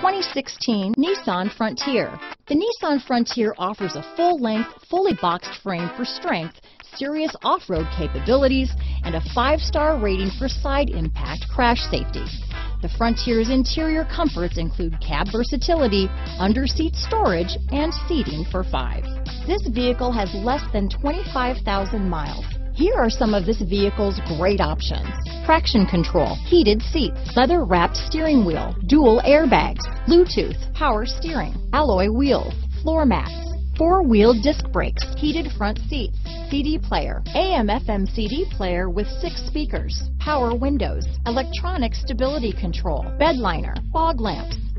2016 Nissan Frontier. The Nissan Frontier offers a full-length, fully boxed frame for strength, serious off-road capabilities, and a five-star rating for side impact crash safety. The Frontier's interior comforts include cab versatility, under-seat storage, and seating for five. This vehicle has less than 25,000 miles. Here are some of this vehicle's great options. Traction control, heated seats, leather wrapped steering wheel, dual airbags, Bluetooth, power steering, alloy wheels, floor mats, four-wheel disc brakes, heated front seats, CD player, AM FM CD player with six speakers, power windows, electronic stability control, bed liner, fog lamps,